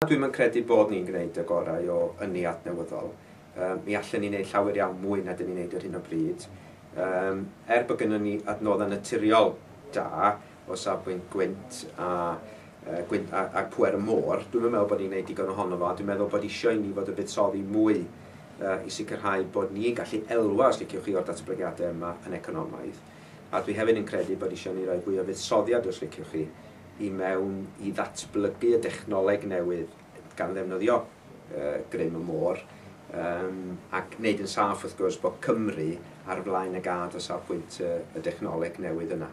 Dwi'm yn credu bod ni'n gwneud y gorau o ynni adnewyddol. Um, mi allan ni'n gwneud llawer iawn mwy na dyn ni'n gwneud ar hyn o bryd. Um, er bod gennym ni adnoddau naturiol da o safbwynt gwynt a, uh, gwynt a, a pwer y môr, dwi'n meddwl bod ni'n gwneud digon ohono fo. Dwi'n meddwl bod eisiau ni fod y buddsoddi mwy uh, i sicrhau bod ni'n gallu elwa, os liciwch chi, o'r datblygiadau yma yn economaidd. A dwi hefyd yn credu bod eisiau ni roi fwy o fuddsoddiad, os liciwch chi, i mewn i ddatblygu y dechnoleg newydd gan ddefnyddio uh, grym y môr um, ac wneud yn saff wrth gwrs bod Cymru ar flaen y gad o safbwynt uh, y dechnoleg newydd yna.